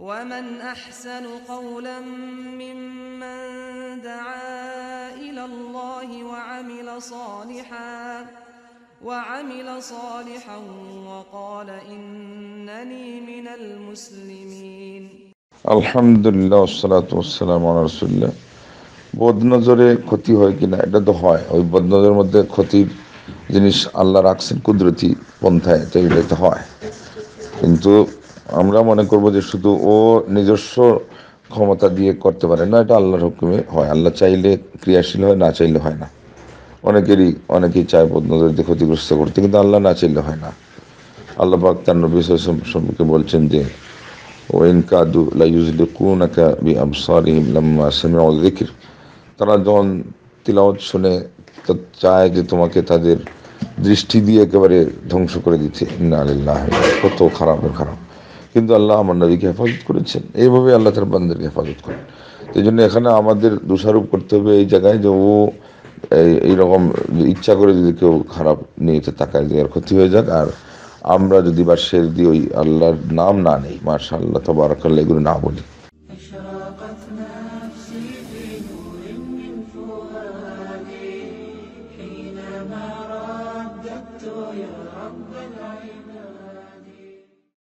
ومن أحسن قولا ممن دعا إلى الله وعمل صالحا وعمل صالحا وقال إنني من المسلمين আলহামদুলিল্লাহ ওসালাত ওসালাম রসুল্লাহ বদনজরে ক্ষতি হয় কিনা এটা তো হয় ওই বদনজরের মধ্যে ক্ষতির জিনিস আল্লাহ রাখছেন কুদরতি পন্থায় তো এটা তো হয় কিন্তু আমরা মনে করব যে শুধু ও নিজস্ব ক্ষমতা দিয়ে করতে পারে না, এটা আল্লাহর হুকুমে হয়। আল্লাহ চাইলে ক্রিয়াশীল হয়, না চাইলে হয় না। অনেকেরই, অনেকেই চায় দিয়ে ক্ষতিগ্রস্ত করতে, কিন্তু আল্লাহ না চাইলে হয় না। আল্লাহ পাক তার নবী সম্পর্কে বলছেন যে, ওয়াইন কাদু লা ইউজলিকুনাকা বিআবসারিহিম লাম্মা সামিউ যিকর। তারা যখন তিলাওয়াত শুনে চায় যে তোমাকে তাদের দৃষ্টি দিয়ে একেবারে ধ্বংস করে দিতে ইন্না লিল্লাহি কত খারাপ খারাপ। কিন্তু আল্লাহ আমার নদীকে হেফাজত করেছেন। এইভাবে আল্লাহ তার বান্ধবকে হেফাজত করেন। সেই জন্য এখানে আমাদের দোষারোপ করতে হবে এই জায়গায় যে ও এইরকম ইচ্ছা করে যদি কেউ খারাপ নিয়েতে তাকায় দেওয়ার ক্ষতি হয়ে যাক, আর আমরা যদি বা সের দিয়ে ওই আল্লাহর নাম না নেই মার্শা আল্লাহ তবরাকাল্লা এগুলো না বলি।